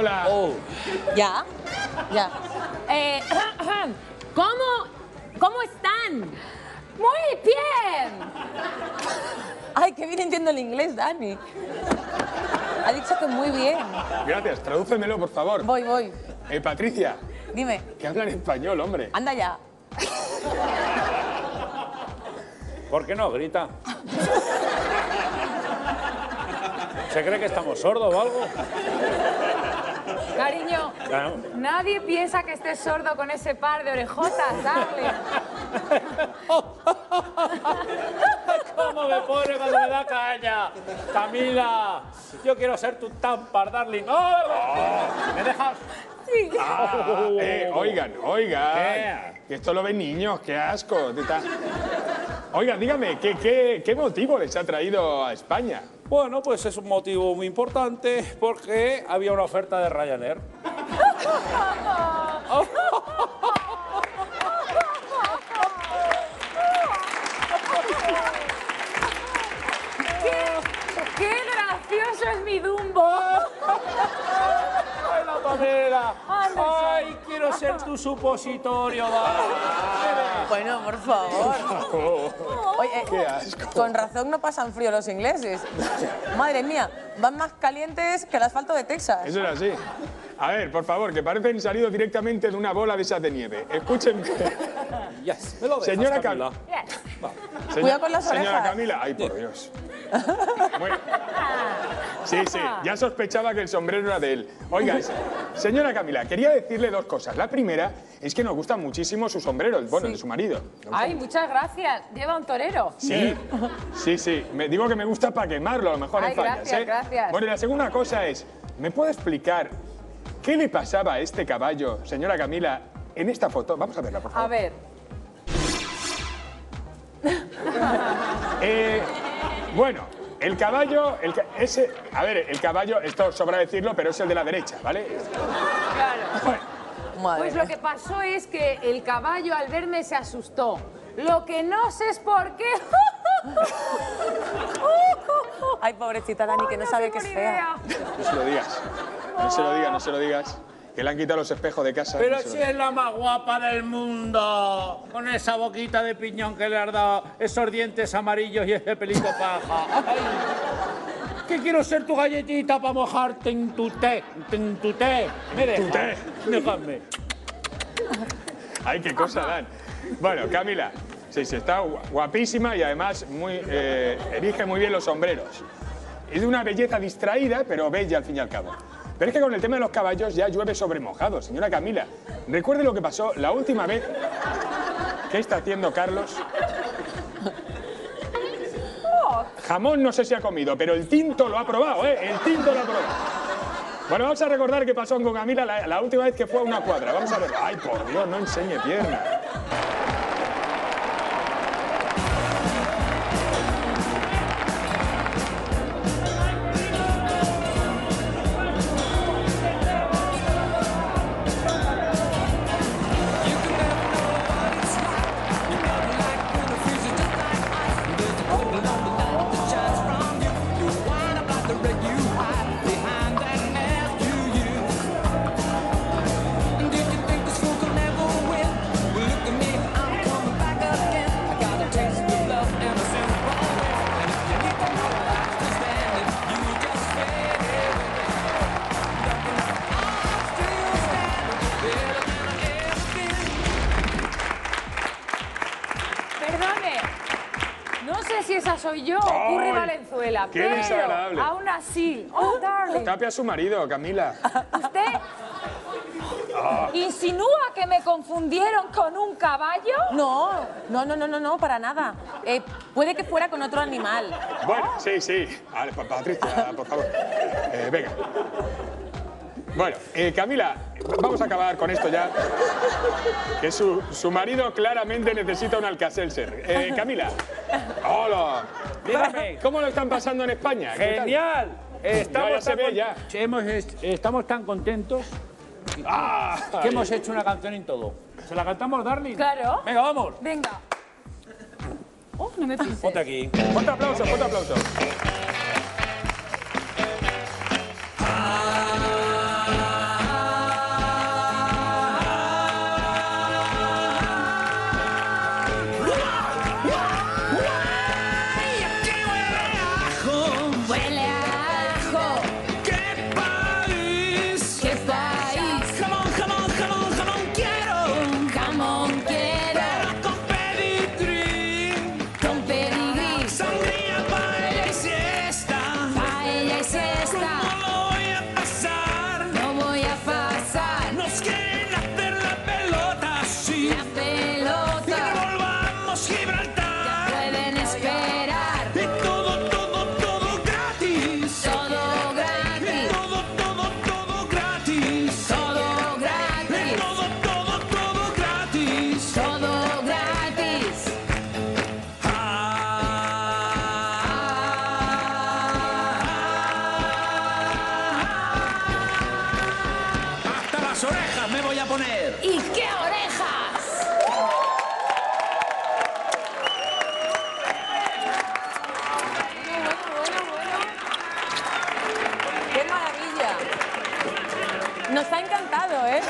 Hola. Oh. Ya, ya. Eh, ¿Cómo? ¿Cómo están? Muy bien. Ay, qué bien entiendo el inglés, Dani. Ha dicho que muy bien. Gracias, tradúcemelo, por favor. Voy, voy. Eh, Patricia, Dime, que habla en español, hombre. anda ya. ¿Por qué no? Grita. ¿Se cree que estamos sordos o algo? Cariño, Claro. nadie piensa que estés sordo con ese par de orejotas, darle. ¿Cómo me pone cuando me da caña? Camila, yo quiero ser tu tampar, darling. ¡Oh! ¿Me dejas? Ah, eh, oigan, oigan. ¿Qué? Que esto lo ven niños, qué asco. Oigan, dígame, ¿qué, qué, qué motivo les ha traído a España? Bueno, pues es un motivo muy importante porque había una oferta de Ryanair. quiero ser tu supositorio! va. Bueno, por favor. Oye, eh, Qué asco. con razón no pasan frío los ingleses. Madre mía, van más calientes que el asfalto de Texas. Eso es así. A ver, por favor, que parecen salidos directamente de una bola de esas de nieve. Escúchenme. Yes, me lo dejas, Señora Camila. Camila. Yes. Señor- Cuidado con las Señora orejas. Camila, ay, por Dios. Bueno. Sí, sí, ya sospechaba que el sombrero era de él. Oiga, se- señora Camila, quería decirle dos cosas. La primera es que nos gustan muchísimo sus sombreros, bueno, de su marido. Ay, muchas gracias. Lleva un torero. Sí, sí, sí. Me digo que me gusta para quemarlo, a lo mejor Ay, en fallas, gracias, ¿eh? gracias. Bueno, y la segunda cosa es, ¿me puede explicar qué le pasaba a este caballo, señora Camila, en esta foto? Vamos a verla, por favor. A ver. Eh, bueno, el caballo, el ca- ese, a ver, el caballo, esto sobra decirlo, pero es el de la derecha, ¿vale? Claro. Bueno, Madre Pues lo que pasó es que el caballo al verme se asustó. Lo que no sé es por qué. Ay, pobrecita Dani, que no sabe que es fea. no se lo digas, no se lo digas, no se lo digas, que le han quitado los espejos de casa. Pero si es la más guapa del mundo, con esa boquita de piñón que le has dado, esos dientes amarillos y ese pelito paja. Ay, que quiero ser tu galletita para mojarte en tu té, en tu té. ¿Me dejas? té. Déjame. Ay, qué cosa dan. Bueno, Camila, sí, sí, está gu- guapísima y además muy, eh, elige muy bien los sombreros. Es de una belleza distraída, pero bella al fin y al cabo. Pero es que con el tema de los caballos ya llueve sobre mojado, señora Camila. Recuerde lo que pasó la última vez. ¿Qué está haciendo Carlos? Jamón no sé si ha comido, pero el tinto lo ha probado, ¿eh? El tinto lo ha probado. Bueno, vamos a recordar qué pasó con Camila la, la última vez que fue a una cuadra. Vamos a ver. Ay, por Dios, no enseñe pierna. Soy yo Curry Ay, Valenzuela, qué pero desagradable. aún así. Oh, darling. Tape a su marido, Camila. ¿Usted insinúa que me confundieron con un caballo? No, no, no, no, no, no, para nada. Eh, puede que fuera con otro animal. Bueno, sí, sí. Vale, pa- Patricia, por favor. Eh, venga. Bueno, eh, Camila, vamos a acabar con esto ya. Que su, su marido claramente necesita un Alcacelser. Eh, Camila. Hola. Dígame. ¿Cómo lo están pasando en España? ¿Qué tal? Genial. Estamos, Ya, ya se tan ve, ya. Hemos est- estamos tan contentos Ah, que hemos hecho una canción en todo. ¿Se la cantamos, Darling? Claro. Venga, vamos. Venga. Oh, no me pise. Ponte aquí. Ponte aplauso, ponte aplauso. las orejas me voy a poner. ¿Y qué orejas? ¡Qué maravilla! Nos ha encantado, ¿eh?